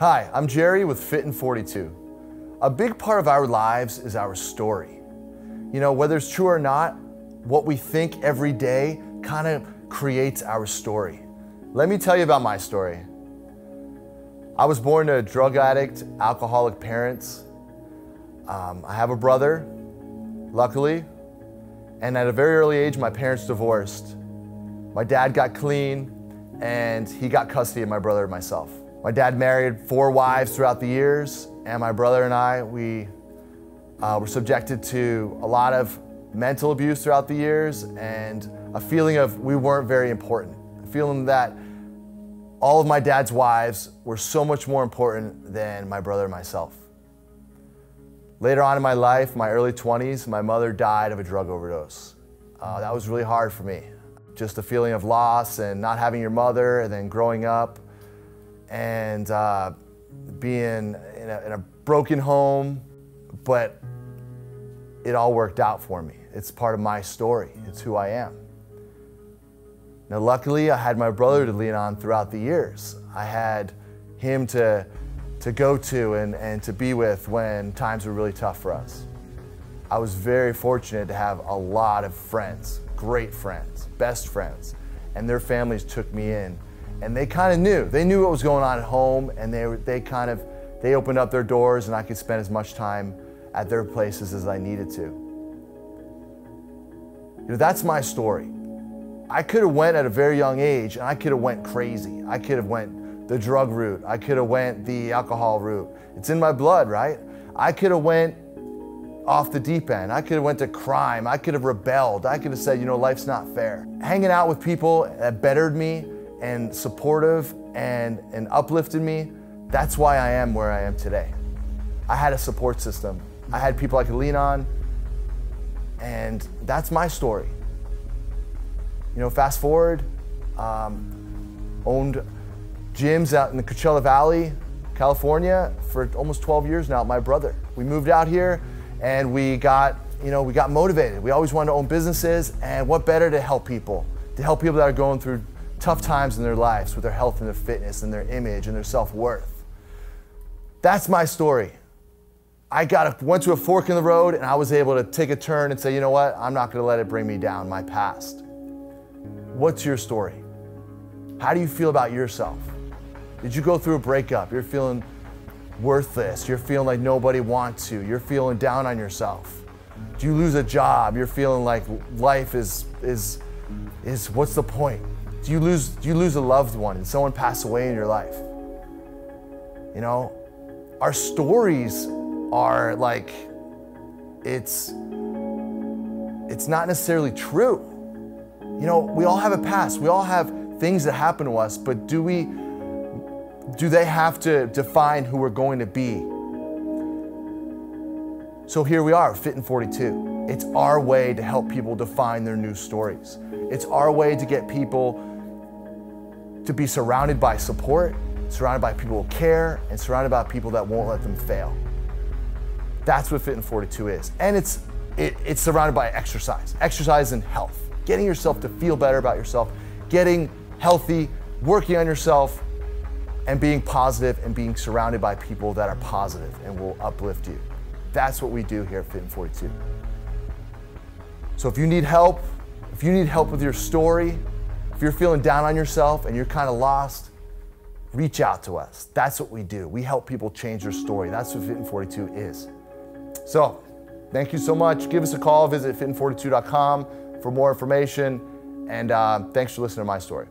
Hi, I'm Gerry with Fit in 42. A big part of our lives is our story. You know, whether it's true or not, what we think every day kind of creates our story. Let me tell you about my story. I was born to drug addict, alcoholic parents. Um, I have a brother, luckily, and at a very early age, my parents divorced. My dad got clean, and he got custody of my brother and myself. My dad married four wives throughout the years, and my brother and I, we uh, were subjected to a lot of mental abuse throughout the years and a feeling of we weren't very important. A feeling that all of my dad's wives were so much more important than my brother and myself. Later on in my life, my early 20s, my mother died of a drug overdose. Uh, that was really hard for me. Just a feeling of loss and not having your mother, and then growing up and uh, being in a, in a broken home, but it all worked out for me. It's part of my story, it's who I am. Now, luckily, I had my brother to lean on throughout the years. I had him to, to go to and, and to be with when times were really tough for us. I was very fortunate to have a lot of friends, great friends, best friends, and their families took me in. And they kind of knew. They knew what was going on at home, and they, they kind of they opened up their doors, and I could spend as much time at their places as I needed to. You know, that's my story. I could have went at a very young age and I could have went crazy. I could have went the drug route. I could have went the alcohol route. It's in my blood, right? I could have went off the deep end. I could have went to crime. I could have rebelled. I could have said, you know, life's not fair. Hanging out with people that bettered me and supportive and, and uplifted me, that's why I am where I am today. I had a support system. I had people I could lean on, and that's my story. You know, fast forward, um, owned gyms out in the Coachella Valley, California for almost 12 years now, my brother. We moved out here and we got, you know, we got motivated. We always wanted to own businesses and what better to help people, to help people that are going through tough times in their lives with their health and their fitness and their image and their self-worth. That's my story. I got a, went to a fork in the road and I was able to take a turn and say, you know what? I'm not going to let it bring me down, my past. What's your story? How do you feel about yourself? Did you go through a breakup? You're feeling worthless. You're feeling like nobody wants you. You're feeling down on yourself. Do you lose a job? You're feeling like life is is is what's the point? Do you lose do you lose a loved one and someone pass away in your life? You know, our stories are like it's it's not necessarily true. You know, we all have a past. We all have things that happen to us, but do we do they have to define who we're going to be? So here we are, Fit in 42. It's our way to help people define their new stories. It's our way to get people to be surrounded by support, surrounded by people who care, and surrounded by people that won't let them fail. That's what Fit in 42 is. And it's, it, it's surrounded by exercise, exercise and health, getting yourself to feel better about yourself, getting healthy, working on yourself, and being positive and being surrounded by people that are positive and will uplift you. That's what we do here at Fit in 42. So if you need help, if you need help with your story, you're feeling down on yourself and you're kind of lost, reach out to us. That's what we do. We help people change their story. That's what Fit in 42 is. So, thank you so much. Give us a call. Visit fitin42.com for more information. And uh, thanks for listening to my story.